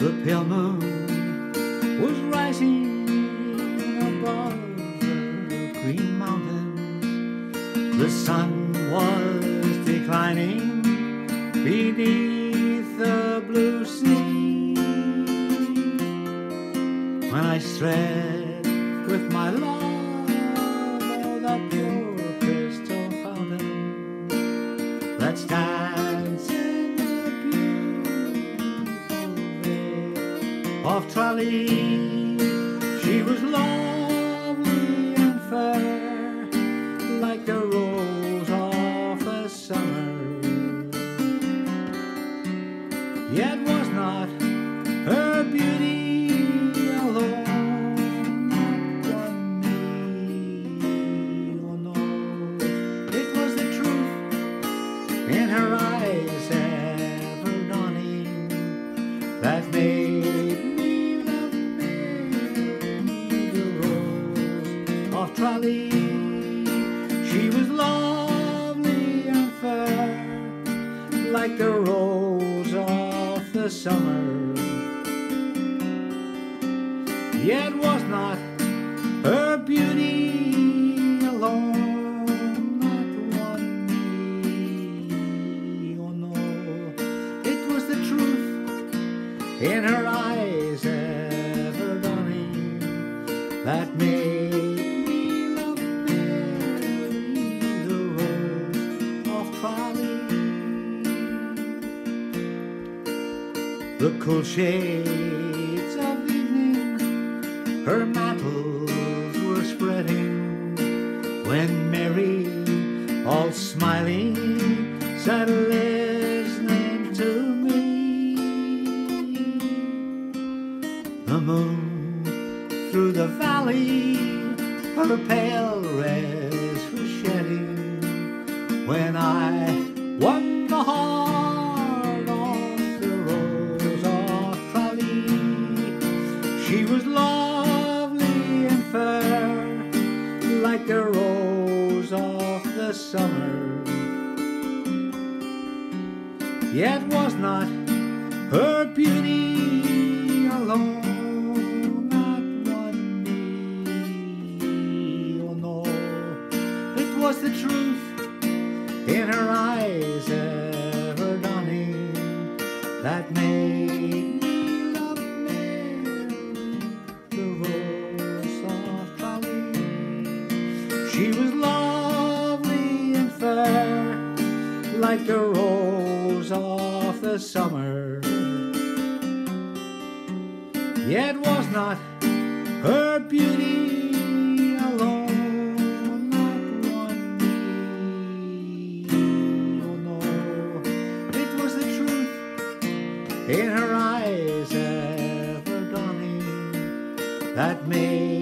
The pale moon was rising above the green mountains. The sun was declining beneath the blue sea. When I strayed with my love of Tralee. She was lovely and fair, like the rose of the summer. Tralee. She was lovely and fair, like the rose of the summer. Yet was not her beauty alone that won me. Oh no, it was the truth in her eyes ever dawning that made The cool shades of evening, her mantles were spreading when Mary, all smiling, said sat listening to me. The moon through the valley, her pale rays was shedding when I of the summer. Yet was not her beauty alone that won me. Oh no, it was the truth in her eyes ever dawning that made like the rose of the summer. Yet was not her beauty alone no, it was the truth in her eyes ever dawning that made